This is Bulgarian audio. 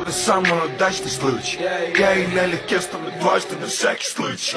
помня само на дачни случаи Тя и Нели Кеста ме плаща на всеки случай.